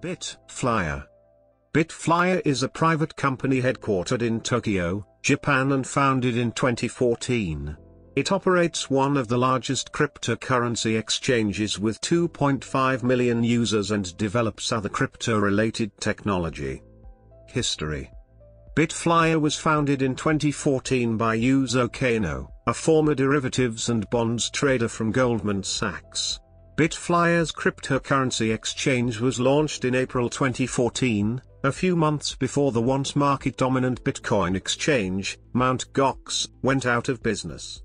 Bitflyer. Bitflyer is a private company headquartered in Tokyo, Japan and founded in 2014. It operates one of the largest cryptocurrency exchanges with 2.5 million users and develops other crypto-related technology. History Bitflyer was founded in 2014 by Yuzo Kano, a former derivatives and bonds trader from Goldman Sachs. Bitflyer's cryptocurrency exchange was launched in April 2014, a few months before the once market-dominant Bitcoin exchange, Mt. Gox, went out of business.